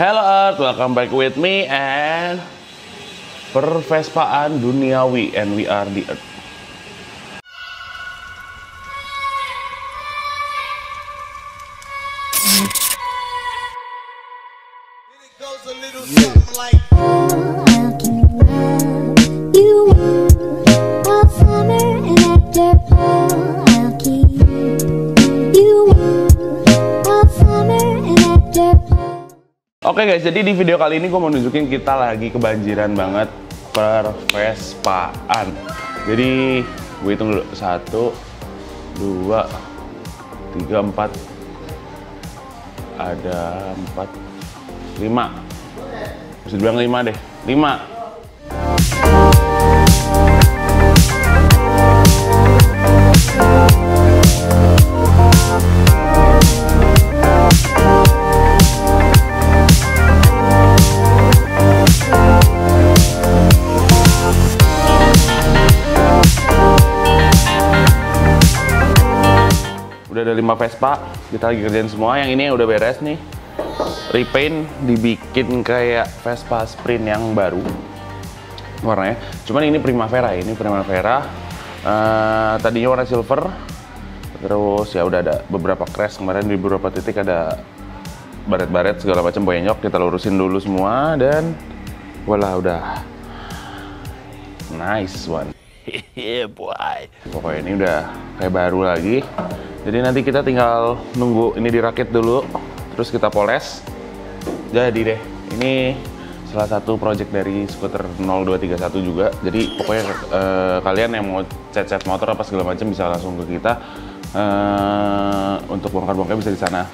Hello Earth, welcome back with me and Pervespaan duniawi and we are the Earth. Oke guys, jadi di video kali ini gue mau nunjukin kita lagi kebanjiran banget Pervespaan. Jadi gue hitung dulu satu, dua, tiga, empat, ada empat, lima. Bisa dibilang lima deh, lima. Udah ada 5 Vespa, kita lagi kerjain semua. Yang ini udah beres nih. Repaint dibikin kayak Vespa Sprint yang baru warnanya. Cuman ini Primavera, ini Primavera. Eh, tadinya warna silver. Terus ya udah ada beberapa crash kemarin di beberapa titik ada baret-baret segala macam bonyok kita lurusin dulu semua dan wala udah nice one. Yeah boy. Pokoknya ini udah kayak baru lagi. Jadi nanti kita tinggal nunggu ini dirakit dulu, terus kita poles. Jadi deh, ini salah satu project dari skuter 0231 juga. Jadi pokoknya eh, kalian yang mau cat-cat motor apa segala macam bisa langsung ke kita. Eh, untuk bongkar-bongkar bisa di sana.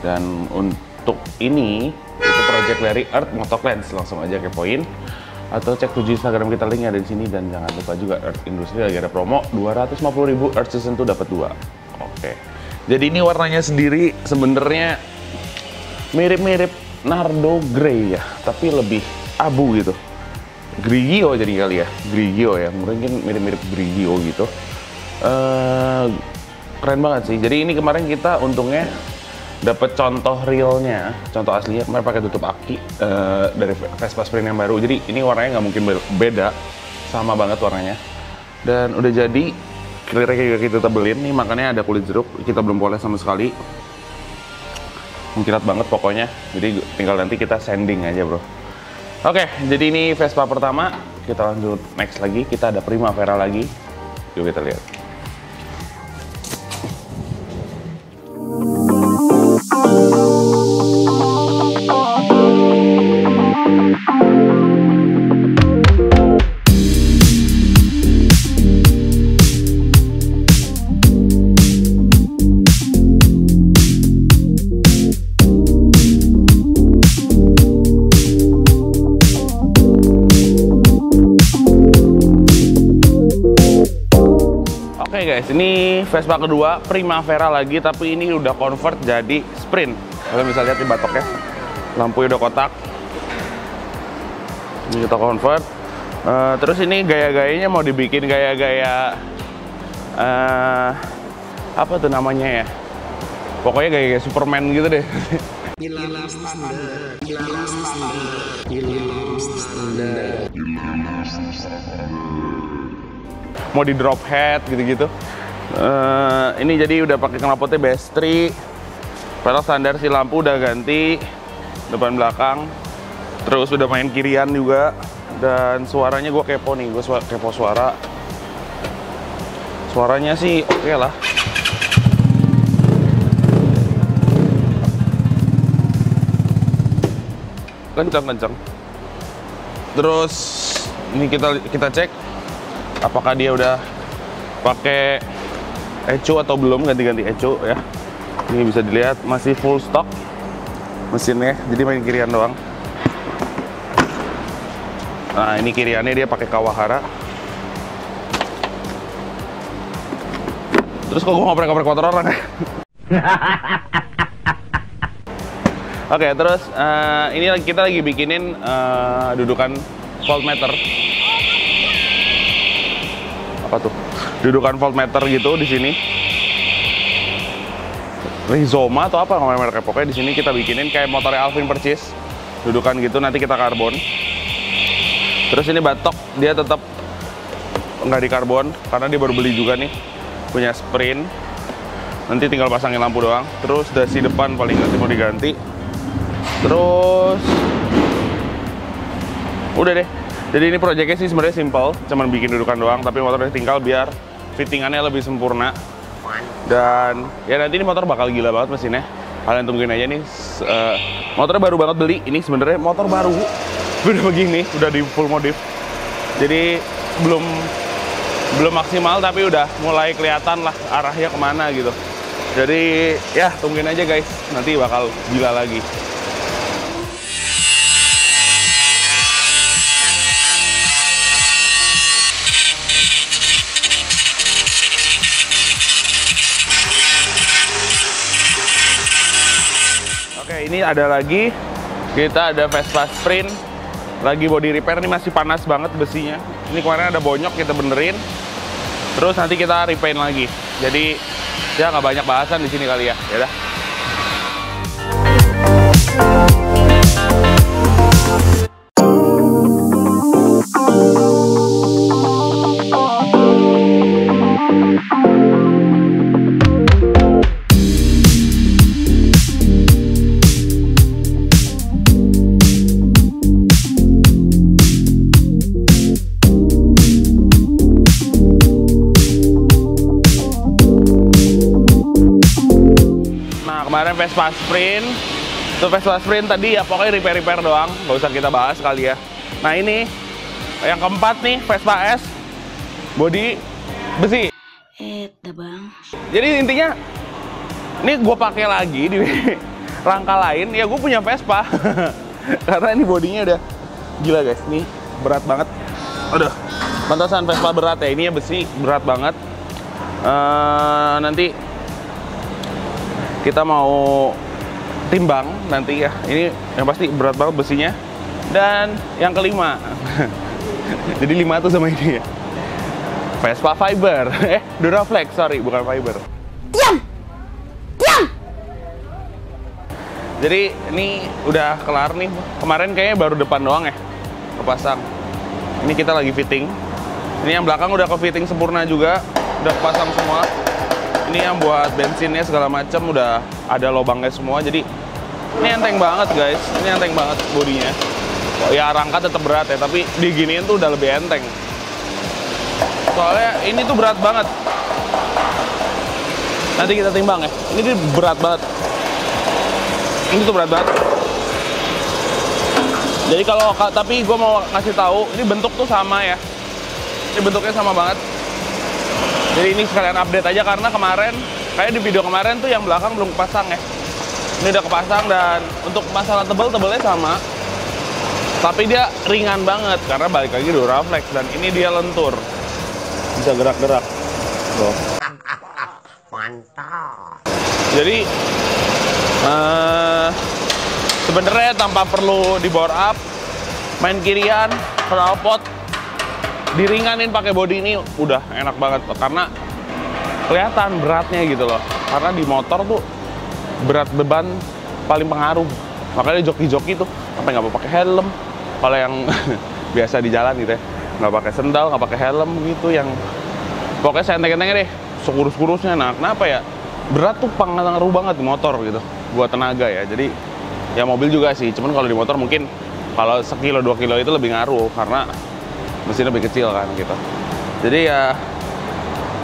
Dan untuk ini itu project dari Earth Motoclans langsung aja kepoin atau cek tujuh Instagram kita linknya ada di sini dan jangan lupa juga Earth Industry lagi ada promo 250.000 Earth Season 2 dapat dua. Oke. Jadi ini warnanya sendiri sebenarnya mirip-mirip Nardo Grey ya, tapi lebih abu gitu. Grigio jadi kali ya, Grigio ya, mungkin mirip-mirip Grigio gitu. Eh keren banget sih. Jadi ini kemarin kita untungnya dapat contoh realnya, contoh aslinya kemarin pakai tutup aki eh, dari Vespa Sprint yang baru. Jadi ini warnanya nggak mungkin be- beda, sama banget warnanya. Dan udah jadi clear kayak kita tebelin nih, makanya ada kulit jeruk. Kita belum poles sama sekali. Mengkilat banget pokoknya. Jadi tinggal nanti kita sanding aja bro. Oke, jadi ini Vespa pertama. Kita lanjut next lagi. Kita ada Primavera lagi. Yuk kita lihat. Vespa kedua Primavera lagi, tapi ini udah convert jadi Sprint. Kalian bisa lihat di batoknya, lampunya udah kotak. Ini kita convert. Eh, terus ini gaya-gayanya mau dibikin gaya-gaya eh apa tuh namanya ya? Pokoknya gaya-gaya Superman gitu deh. mau di drop head gitu-gitu. Eh, ini jadi udah pakai knalpotnya Bestri. Pelek standar si lampu udah ganti depan belakang. Terus udah main kirian juga dan suaranya gue kepo nih, gue suara, kepo suara. Suaranya sih oke lah. Kencang-kencang. Terus ini kita kita cek apakah dia udah pakai ecu atau belum ganti-ganti ecu ya ini bisa dilihat masih full stock mesinnya jadi main kirian doang nah ini kiriannya dia pakai Kawahara terus kok gue ngoprek-ngoprek motor orang ya Oke, terus eh, ini kita lagi bikinin eh, dudukan voltmeter. Apa tuh? Dudukan voltmeter gitu di sini. Rizoma atau apa namanya mereka? Pokoknya di sini kita bikinin kayak motornya Alvin Percis. dudukan gitu nanti kita karbon terus ini batok dia tetap nggak di karbon karena dia baru beli juga nih punya sprint nanti tinggal pasangin lampu doang terus dasi depan paling nanti mau diganti terus udah deh jadi ini proyeknya sih sebenarnya simple cuman bikin dudukan doang tapi motornya tinggal biar fittingannya lebih sempurna. Dan ya nanti ini motor bakal gila banget mesinnya kalian tungguin aja nih S- eh, motornya baru banget beli. Ini sebenarnya motor baru. Udah begini udah di full modif. Jadi belum belum maksimal tapi udah mulai kelihatan lah arahnya ke mana gitu. Jadi ya tungguin aja guys. Nanti bakal gila lagi ini ada lagi. Kita ada Vespa Sprint. Lagi body repair ini masih panas banget besinya. Ini kemarin ada bonyok kita benerin. Terus nanti kita repaint lagi. Jadi ya nggak banyak bahasan di sini kali ya. Ya. Kemarin Vespa Sprint. Itu Vespa Sprint tadi ya pokoknya repair-repair doang. Nggak usah kita bahas kali ya. Nah ini yang keempat nih Vespa S. Body besi. Eta bang jadi intinya ini gue pakai lagi di rangka lain. Ya gue punya Vespa. Karena ini bodinya udah gila guys. Ini berat banget. Aduh pantasan Vespa berat ya. Ini ya besi berat banget. Eh, nanti kita mau timbang nanti ya. Ini yang pasti berat banget besinya. Dan yang kelima. Jadi lima tuh sama ini ya. Vespa Fiber. Eh Duraflex sorry bukan Fiber. Diam! Diam! Jadi ini udah kelar nih. Kemarin kayaknya baru depan doang ya kepasang. Ini kita lagi fitting. Ini yang belakang udah ke fitting sempurna juga. Udah kepasang semua ini yang buat bensinnya segala macam udah ada lubangnya semua jadi ini enteng banget guys. Ini enteng banget bodinya. Oh, ya rangka tetap berat ya tapi diginiin tuh udah lebih enteng. Soalnya ini tuh berat banget. Nanti kita timbang ya. Ini tuh berat banget. Ini tuh berat banget. Jadi kalau ka- tapi gue mau ngasih tahu ini bentuk tuh sama ya. Ini bentuknya sama banget jadi ini sekalian update aja karena kemarin kayak di video kemarin tuh yang belakang belum kepasang ya. Ini udah kepasang dan untuk masalah tebel tebelnya sama. Tapi dia ringan banget karena balik lagi Duraflex dan ini dia lentur. Bisa gerak-gerak. Tuh. jadi eh sebenarnya tanpa perlu di bore up main kirian knalpot diringanin pakai body ini udah enak banget karena kelihatan beratnya gitu loh. Karena di motor tuh berat beban paling pengaruh. Makanya joki-joki tuh sampai nggak mau pakai helm. Kalau yang biasa di jalan gitu ya nggak pakai sendal nggak pakai helm gitu yang pokoknya saya enteng-entengnya deh sekurus-kurusnya. Nah kenapa ya? Berat tuh pengaruh banget di motor gitu buat tenaga ya. Jadi ya mobil juga sih cuman kalau di motor mungkin kalau sekilo dua kilo itu lebih ngaruh karena mesinnya lebih kecil kan gitu. Jadi ya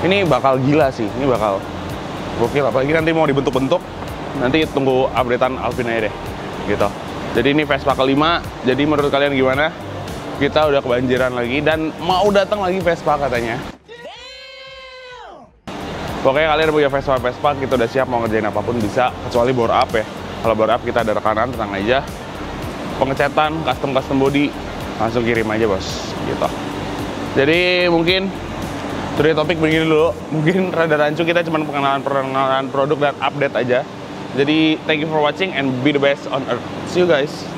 ini bakal gila sih ini bakal gokil. Apalagi nanti mau dibentuk-bentuk nanti tunggu updatean Alvin aja deh gitu. Jadi ini Vespa kelima jadi menurut kalian gimana? Kita udah kebanjiran lagi dan mau datang lagi Vespa katanya. Pokoknya kalian punya Vespa Vespa, kita udah siap mau ngerjain apa pun bisa, kecuali bore up ya. Kalau bore up kita ada rekanan, tenang aja. Pengecetan, custom custom body, langsung kirim aja bos, gitu. Jadi mungkin dari topik begini dulu, mungkin rada rancu kita cuma pengenalan pengenalan produk dan update aja. Jadi thank you for watching and be the best on earth. See you guys.